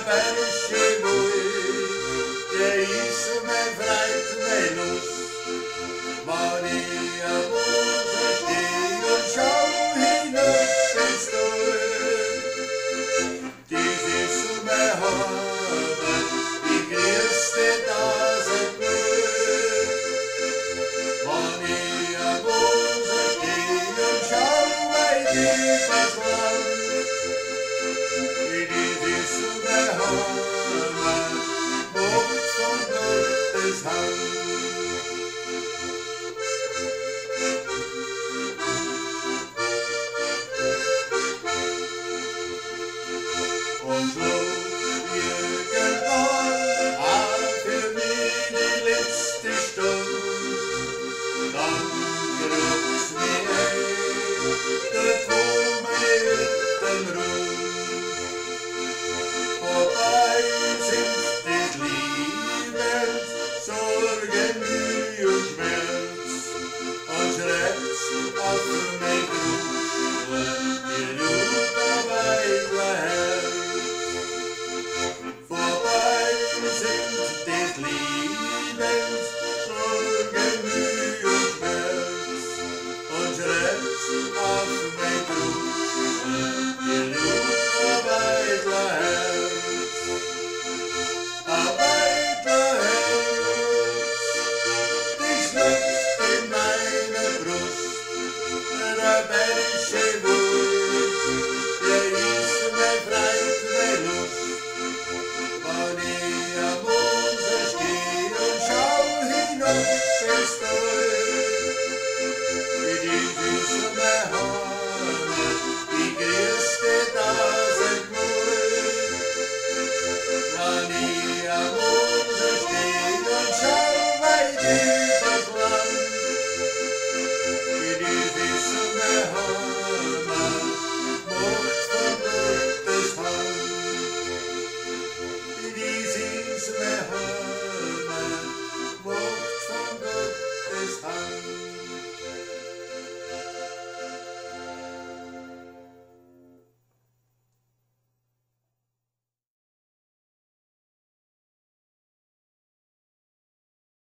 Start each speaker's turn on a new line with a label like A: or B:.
A: better